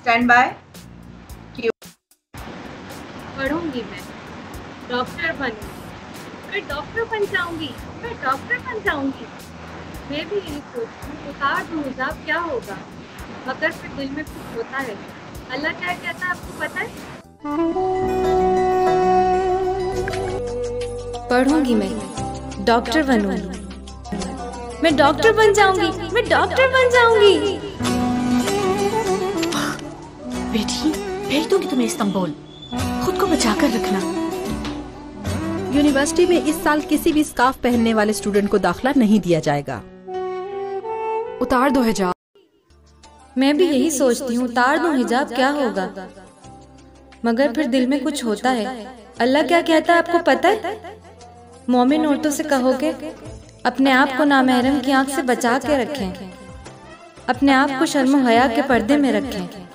Stand by पढ़ूँगी मैं। Doctor बनूँगी मैं डॉक्टर बन जाऊँगी। मैं डॉक्टर बन जाऊँगी। मैं भी यही सोचती हूँ उतार दूँ हिजाब क्या होगा? मगर फिर दिल में कुछ होता है। अल्लाह क्या कहता है आपको पता है? पढ़ूँगी मैं। डॉक्टर बनूँगी। मैं डॉक्टर बन जाऊँगी। मैं डॉक्टर बन जाऊँगी। बेटी भेज दूँगी तुम्हें इस्तांबुल। खुद को बचा कर रखना। यूनिवर्सिटी में इस साल किसी भी स्कार्फ पहनने वाले स्टूडेंट को दाखला नहीं दिया जाएगा। उतार दो हिजाब। मैं भी यही सोचती हूँ उतार दो हिजाब क्या होगा? मगर फिर दिल में कुछ होता है। अल्लाह क्या कहता है आपको पता है? मोमिन औरतों से कहोगे अपने आप को नामहरम की आँख से बचा के रखें। अपने आप को शर्म हया के पर्दे में रखें।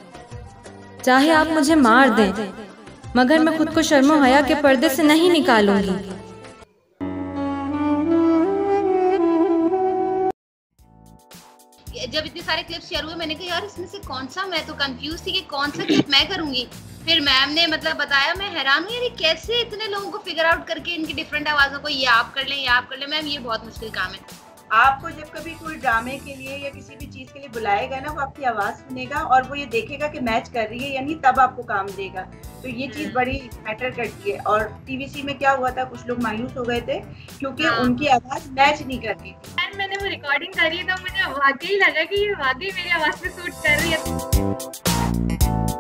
चाहे आप मुझे मार दें, मगर मैं खुद को शर्म हया के पर्दे से नहीं निकालूँगी। जब इतने सारे क्लिप शेयर हुए, मैंने कहा, यार, इसमें से कौन सा मैं तो कंफ्यूज थी कि कौन सा क्लिप मैं करूँगी? फिर मैम ने मतलब बताया, मैं हैरान हूँ, यार कैसे इतने लोगों को फिगर आउट करके इनकी डिफरेंट आवाज़ों को ये आप कर लें, ये आप कर लें? मैम ये बहुत मुश्किल काम है। आपको जब कभी कोई ड्रामे के लिए या किसी भी चीज़ के लिए बुलाएगा ना वो आपकी आवाज़ सुनेगा और वो ये देखेगा कि मैच कर रही है यानी तब आपको काम देगा। तो ये चीज़ बड़ी मैटर करती है। और टीवीसी में क्या हुआ था कुछ लोग मायूस हो गए थे क्योंकि हाँ। उनकी आवाज़ मैच नहीं कर रही थी। मैंने वो रिकॉर्डिंग करी तो मुझे वाकई लगा कि ये वाकई मेरी आवाज़ पे सूट कर रही है।